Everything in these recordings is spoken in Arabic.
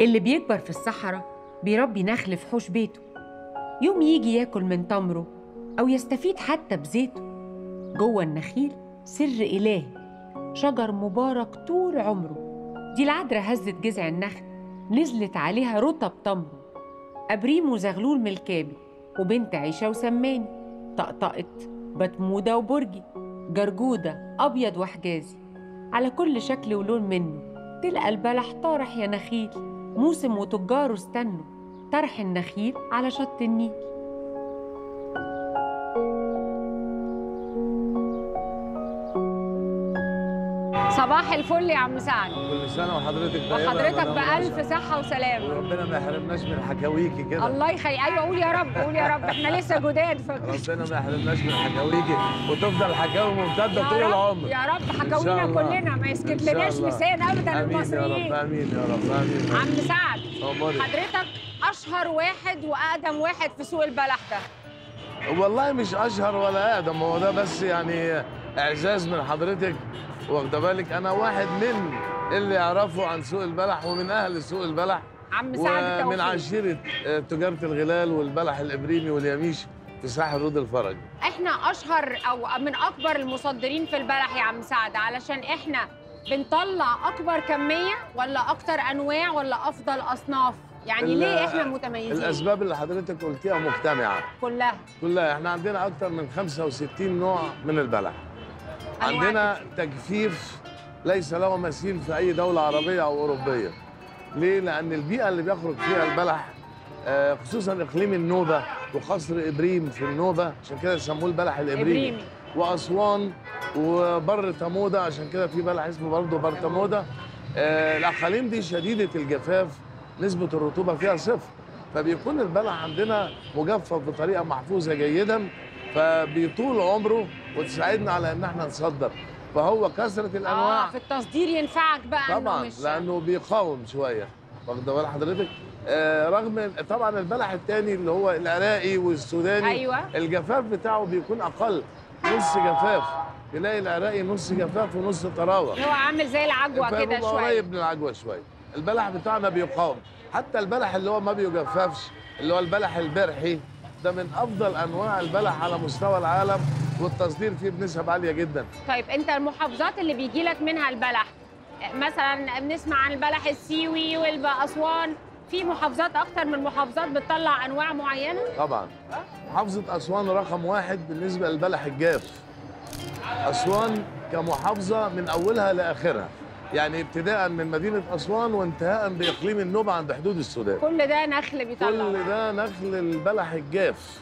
اللي بيكبر في الصحراء بيربي نخل في حوش بيته. يوم يجي ياكل من تمره أو يستفيد حتى بزيته جوه النخيل سر إلهي شجر مبارك طول عمره. دي العذراء هزت جذع النخل نزلت عليها رطب تمره. أبريم وزغلول ملكابي وبنت عيشة وسماني طقطقت بتمودة وبرجي جرجودة أبيض وحجازي. على كل شكل ولون منه تلقى البلح طارح يا نخيل. موسم وتجاره استنوا طرح النخيل على شط النيل. صباح الفل يا عم سعد. كل سنه وحضرتك طيبه وحضرتك بألف رشا. صحة وسلامة. وربنا ما يحرمناش من حكاويكي كده. الله يخلي أيوة قول يا رب قول يا رب إحنا لسه جداد ف... ربنا ما يحرمناش من حكاويكي. وتفضل حكاوي ممتدة طول العمر. يا رب حكاوينا. كلنا ما إن يسكت شاء لناش الله. لسان أبدا آمين يا رب المصريين. آمين يا رب آمين عم سعد. حضرتك أشهر واحد وأقدم واحد في سوق البلح ده والله مش أشهر ولا أقدم هو ده بس يعني إعزاز من حضرتك. واخده بالك؟ أنا واحد من اللي يعرفوا عن سوق البلح ومن أهل سوق البلح عم سعد ومن عشيرة آه، تجارة الغلال والبلح الإبريمي واليميش في ساحل رود الفرج. إحنا أشهر أو من أكبر المصدرين في البلح يا عم سعد علشان إحنا بنطلع أكبر كمية ولا أكتر أنواع ولا أفضل أصناف؟ يعني ليه إحنا متميزين؟ الأسباب اللي حضرتك قلتيها مجتمعة. كلها. كلها. إحنا عندنا أكتر من 65 نوع من البلح. عندنا تجفيف ليس له مثيل في أي دولة عربية أو أوروبية. ليه؟ لأن البيئة اللي بيخرج فيها البلح آه، خصوصا إقليم النوبة وقصر إبريم في النوبة عشان كده سموه البلح الإبريمي. إبريمي. وأسوان وبر تموده عشان كده في بلح اسمه برضه بر تموده آه، الأقاليم دي شديدة الجفاف نسبة الرطوبة فيها صفر. فبيكون البلح عندنا مجفف بطريقة محفوظة جيدا فبيطول عمره وتساعدنا على إن إحنا نصدر. فهو كثرة الأنواع. آه في التصدير ينفعك بقى طبعا مش لأنه بيقاوم شوية. واخده بال حضرتك؟ آه رغم طبعا البلح الثاني اللي هو العراقي والسوداني أيوة. الجفاف بتاعه بيكون أقل نص جفاف. تلاقي العراقي نص جفاف ونص طراوة. هو عامل زي العجوة كده شوية. قريب من العجوة شوية. البلح بتاعنا بيقاوم. حتى البلح اللي هو ما بيجففش اللي هو البلح البرحي ده من أفضل أنواع البلح على مستوى العالم والتصدير فيه بنسب عالية جدا. طيب أنت المحافظات اللي بيجي لك منها البلح مثلا بنسمع عن البلح السيوي والاسوان في محافظات أكتر من محافظات بتطلع أنواع معينة؟ طبعا. محافظة أسوان رقم واحد بالنسبة للبلح الجاف. أسوان كمحافظة من أولها لآخرها. يعني ابتداء من مدينة أسوان وانتهاء بإقليم النوبة عند حدود السودان. كل ده نخل بيطلع. كل ده نخل البلح الجاف.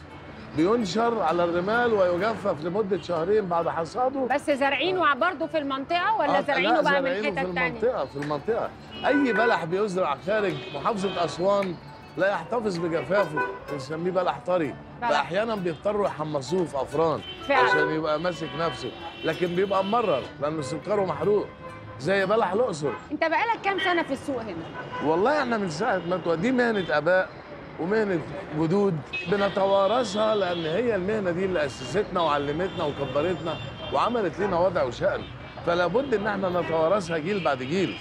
بينشر على الرمال ويجفف لمدة شهرين بعد حصاده. بس زارعينه برضه في المنطقة ولا آه، زارعينه بقى من حتت في تانية؟ المنطقة في المنطقة. أي بلح بيزرع خارج محافظة أسوان لا يحتفظ بجفافه بنسميه بلح طري. بلح. فأحيانا بيضطروا يحمصوه في أفران فعلا. عشان يبقى ماسك نفسه لكن بيبقى ممرر لأنه سكره محروق. زي بلح الأقصر. انت بقالك كام سنة في السوق هنا؟ والله إحنا من ساعة ما توديه مهنة آباء ومهنة جدود بنتوارثها لأن هي المهنة دي اللي أسستنا وعلمتنا وكبرتنا وعملت لنا وضع وشأن. فلا بد إن إحنا نتوارثها جيل بعد جيل.